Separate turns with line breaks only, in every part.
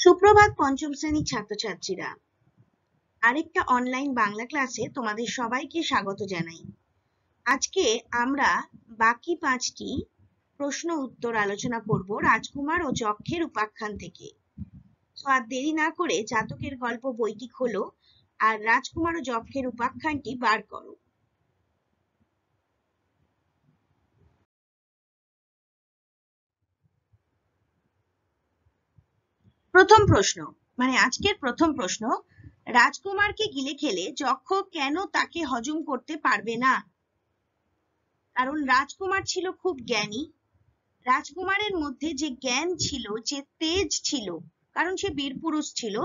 সুপ্রভাত পঞ্চম শ্রেণির ছাত্রছাত্রীরা। আরেকটা অনলাইন বাংলা ক্লাসে তোমাদের সবাইকে স্বাগত জানাই। আজকে আমরা বাকি পাঁচটি প্রশ্ন উত্তর আলোচনা করব রাজকুমার ও যক্ষের উপাখ্যান থেকে। তো আর দেরি না করে জাতকের গল্প বইটি খোলো আর রাজকুমার ও যক্ষের উপাখ্যানটি বার করো। প্রথম প্রশ্ন মানে আজকের প্রথম প্রশ্ন, রাজকুমারকে গিলে খেলে যক্ষ কেন তাকে হজম করতে পারবে না? কারণ রাজকুমার ছিল খুব জ্ঞানী। রাজকুমারের মধ্যে যে জ্ঞান ছিল, যে তেজ ছিল, কারণ সে বীর পুরুষ ছিল,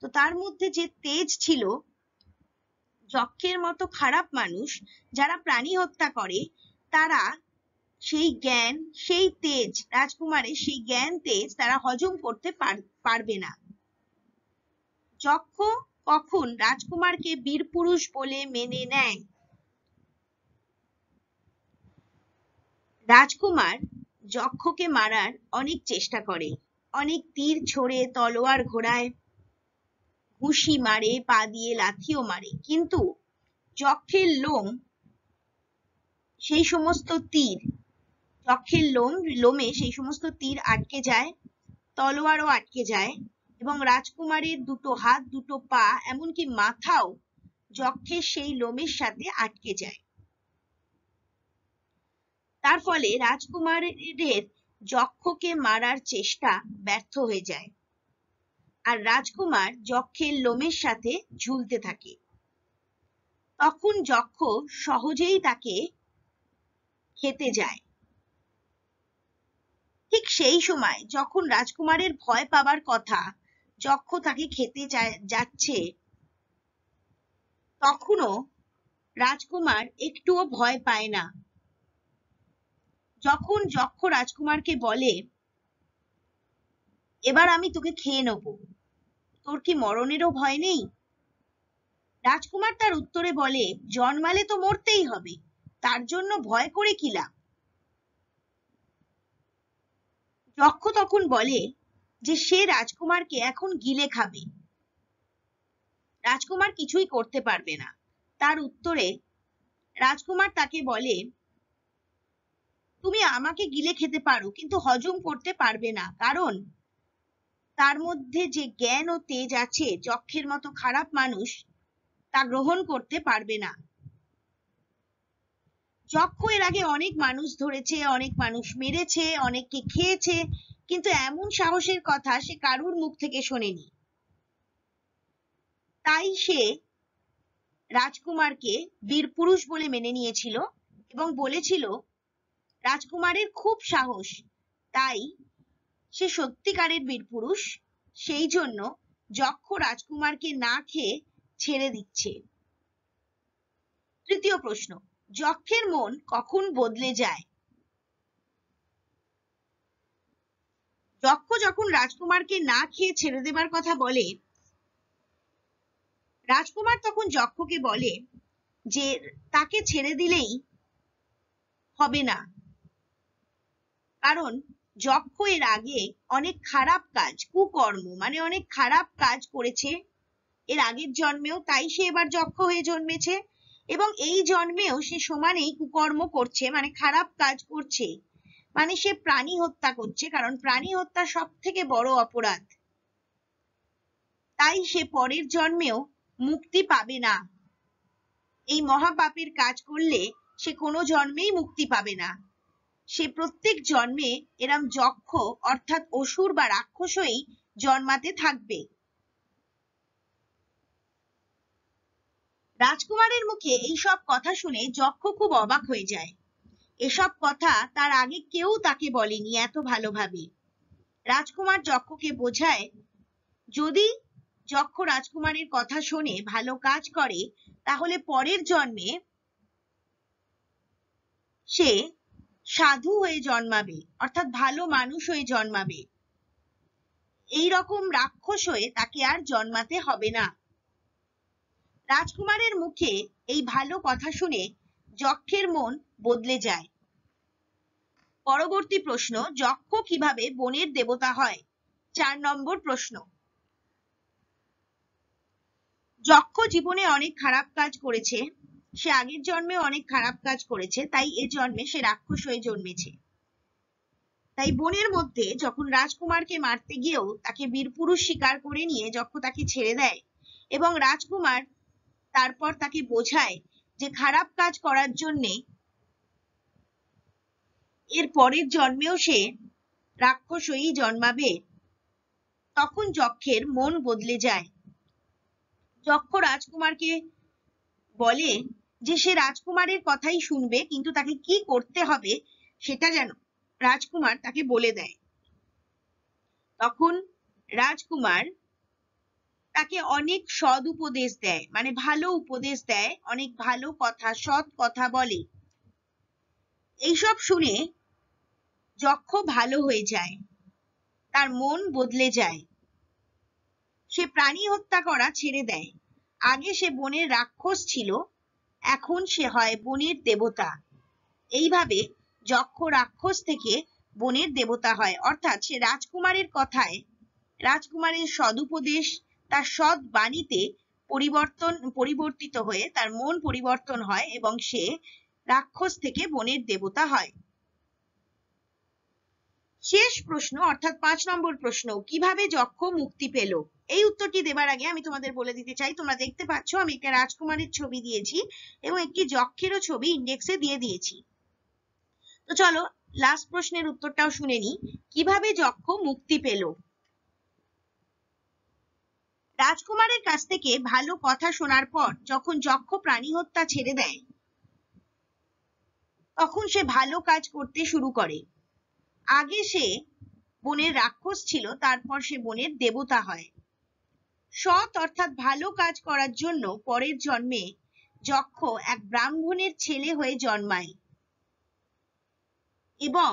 তো তার মধ্যে যে তেজ ছিল, যক্ষের মতো খারাপ মানুষ যারা প্রাণী হত্যা করে, তারা সেই জ্ঞান, সেই তেজ, রাজকুমারের সেই জ্ঞান, তেজ তারা হজম করতে পারবে না। যক্ষ কখন রাজকুমারকে বীর পুরুষ বলে মেনে নেয়? রাজকুমার যক্ষকে মারার অনেক চেষ্টা করে, অনেক তীর ছোড়ে, তলোয়ার ঘোড়ায় ঘুষি মারে, পা দিয়ে লাথিও মারে। কিন্তু যক্ষের লোম, সেই সমস্ত তীর যক্ষের লোম, লোমে সেই সমস্ত তীর আটকে যায়, তলোয়ারও আটকে যায় এবং রাজকুমারের দুটো হাত, দুটো পা, এমনকি মাথাও যক্ষের সেই লোমের সাথে আটকে যায়। তার ফলে রাজকুমারের যক্ষকে মারার চেষ্টা ব্যর্থ হয়ে যায় আর রাজকুমার যক্ষের লোমের সাথে ঝুলতে থাকে। তখন যক্ষ সহজেই তাকে খেতে যায়। সেই সময় যখন রাজকুমারের ভয় পাবার কথা যক্ষ তাকে খেতে যাচ্ছে, তখনও রাজকুমার একটুও ভয় পায় না। যখন যক্ষ রাজকুমারকে বলে, এবার আমি তোকে খেয়ে নেব। তোর কি মরণেরও ভয় নেই? রাজকুমার তার উত্তরে বলে, জন্মালে তো মরতেই হবে। তার জন্য ভয় করে কি লাভ? যক্ষ তখন বলে যে সে রাজকুমারকে এখন গিলে খাবে। রাজকুমার কিছুই করতে পারবে না। তার উত্তরে রাজকুমার তাকে বলে, তুমি আমাকে গিলে খেতে পারো, কিন্তু হজম করতে পারবে না। কারণ তার মধ্যে যে জ্ঞান ও তেজ আছে, যক্ষের মতো খারাপ মানুষ তা গ্রহণ করতে পারবে না। যক্ষ এর আগে অনেক মানুষ ধরেছে, অনেক মানুষ মেরেছে, অনেককে খেয়েছে, কিন্তু এমন সাহসের কথা সে কারুর মুখ থেকে শোনেনি। তাই সে রাজকুমারকে বীর পুরুষ বলে মেনে নিয়েছিল এবং বলেছিল, রাজকুমারের খুব সাহস, তাই সে সত্যিকারের বীর পুরুষ, সেই জন্য যক্ষ রাজকুমারকে না খেয়ে ছেড়ে দিচ্ছে। তৃতীয় প্রশ্ন যক্ষের মন কখন বদলে যায়? যক্ষ যখন রাজকুমারকে না খেয়ে ছেড়ে দেবার কথা বলে, রাজকুমার তখন যক্ষকে বলে যে, তাকে ছেড়ে দিলেই হবে না। কারণ যক্ষ এর আগে অনেক খারাপ কাজ, কুকর্ম মানে অনেক খারাপ কাজ করেছে। এর আগের জন্মেও তাই সে এবার যক্ষ হয়ে জন্মেছে। এবং এই জন্মেও সে সমানেই কুকর্ম করছে মানে খারাপ কাজ করছে। মানে সে প্রাণী হত্যা করছে, কারণ প্রাণী হত্যা সব থেকে বড় অপরাধ। তাই সে পরের জন্মেও মুক্তি পাবে না। এই মহাপাপের কাজ করলে সে কোনো জন্মেই মুক্তি পাবে না। সে প্রত্যেক জন্মে এরম যক্ষ, অর্থাৎ অসুর বা রাক্ষস হয়েই জন্মাতে থাকবে। রাজকুমারের মুখে এই সব কথা শুনে যক্ষ খুব অবাক হয়ে যায়। এসব কথা তার আগে কেউ তাকে বলেনি এত ভালোভাবে। রাজকুমার যক্ষকে বোঝায়, যদি যক্ষ রাজকুমারের কথা শোনে, ভালো কাজ করে, তাহলে পরের জন্মে সে সাধু হয়ে জন্মাবে, অর্থাৎ ভালো মানুষ হয়ে জন্মাবে। এই রকম রাক্ষস হয়ে তাকে আর জন্মাতে হবে না। রাজকুমারের মুখে এই ভালো কথা শুনে যক্ষের মন বদলে যায়। পরবর্তী প্রশ্ন, যক্ষ কীভাবে বনের দেবতা হয়? চার নম্বর প্রশ্ন। যক্ষ জীবনে অনেক খারাপ কাজ করেছে, সে আগের জন্মে অনেক খারাপ কাজ করেছে, তাই এ জন্মে সে রাক্ষস হয়ে জন্মেছে। তাই বনের মধ্যে যখন রাজকুমারকে মারতে গিয়েও তাকে বীরপুরুষ শিকার করে নিয়ে যক্ষ তাকে ছেড়ে দেয় এবং রাজকুমার তারপর তাকে বোঝায় যে খারাপ কাজ করার জন্যে এর পরের জন্মেও সে রাক্ষস হয়েই জন্মাবে। তখন যক্ষের মন বদলে যায়। যক্ষ রাজকুমারকে বলে যে সে রাজকুমারের কথাই শুনবে, কিন্তু তাকে কি করতে হবে সেটা যেন রাজকুমার তাকে বলে দেয়। তখন রাজকুমার তাকে অনেক সৎ উপদেশ দেয় মানে ভালো উপদেশ দেয়, অনেক ভালো কথা, সৎ কথা বলে। এইসব শুনে যক্ষ ভালো হয়ে যায়, তার মন বদলে যায়। সে প্রাণী হত্যা করা ছেড়ে দেয়। আগে সে বনের রাক্ষস ছিল, এখন সে হয় বনের দেবতা। এইভাবে যক্ষ রাক্ষস থেকে বনের দেবতা হয়। অর্থাৎ সে রাজকুমারের কথায়, রাজকুমারের সদুপদেশ তার সৎ বাণীতে পরিবর্তন, পরিবর্তিত হয়ে তার মন পরিবর্তন হয় এবং সে রাক্ষস থেকে বনের দেবতা হয়। শেষ প্রশ্ন, অর্থাৎ পাঁচ নম্বর প্রশ্ন, কীভাবে যক্ষ মুক্তি পেল? এই উত্তরটি দেবার আগে আমি তোমাদের বলে দিতে চাই। তোমরা দেখতে পাচ্ছ, আমি একটা রাজকুমারের ছবি দিয়েছি এবং একটি যক্ষেরও ছবি ইন্ডেক্সে দিয়ে দিয়েছি। তো চলো লাস্ট প্রশ্নের উত্তরটাও শুনে নি কীভাবে যক্ষ মুক্তি পেল? রাজকুমারের কাছ থেকে ভালো কথা শোনার পর যখন যক্ষ প্রাণী হত্যা ছেড়ে দেয়, তখন সে ভালো কাজ করতে শুরু করে। আগে সে বনের রাক্ষস ছিল, তারপর সে বনের দেবতা হয়। সৎ অর্থাৎ ভালো কাজ করার জন্য পরের জন্মে যক্ষ এক ব্রাহ্মণের ছেলে হয়ে জন্মায় এবং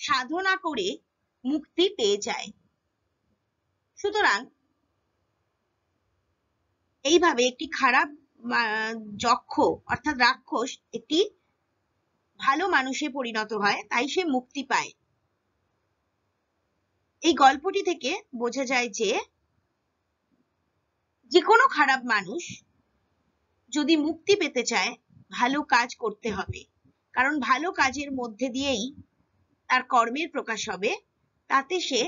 সাধনা করে মুক্তি পেয়ে যায়। সুতরাং এইভাবে একটি খারাপ যক্ষ অর্থাৎ রাক্ষস একটি ভালো মানুষে পরিণত হয়, তাই সে মুক্তি পায়। এই গল্পটি থেকে বোঝা যায় যে যে কোনো খারাপ মানুষ যদি মুক্তি পেতে চায়, ভালো কাজ করতে হবে। কারণ ভালো কাজের মধ্যে দিয়েই তার কর্মের প্রকাশ হবে, তাতে সে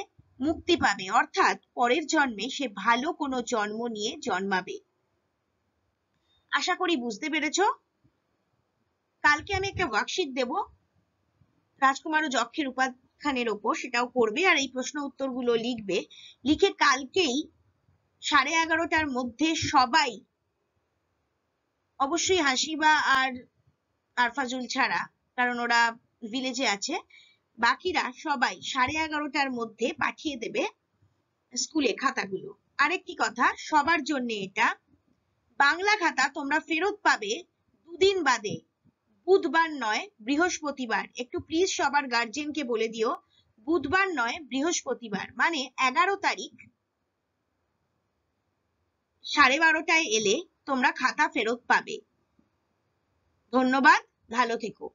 মুক্তি পাবে। অর্থাৎ পরের জন্মে সে ভালো কোনো জন্ম নিয়ে জন্মাবে। আশা করি বুঝতে পেরেছ? কালকে আমি একটা ওয়ার্কশিট দেব। রাজকুমার ও যক্ষের উপাখ্যানের ওপর সেটাও করবে আর এই প্রশ্ন উত্তরগুলো লিখবে। লিখে কালকেই সাড়ে এগারোটার মধ্যে সবাই অবশ্যই হাসিবা আর আরফাজুল ছাড়া, কারণ ওরা ভিলেজে আছে। বাকিরা সবাই সাড়ে এগারোটার মধ্যে পাঠিয়ে দেবে স্কুলে খাতাগুলো। আরেকটি কথা, সবার জন্য এটা, বাংলা খাতা তোমরা ফেরত পাবে দুদিন বাদে। বুধবার নয়, বৃহস্পতিবার। একটু প্লিজ সবার গার্জেনকে বলে দিও, বুধবার নয়, বৃহস্পতিবার মানে এগারো তারিখ সাড়ে বারোটায় এলে তোমরা খাতা ফেরত পাবে। ধন্যবাদ, ভালো থেকো।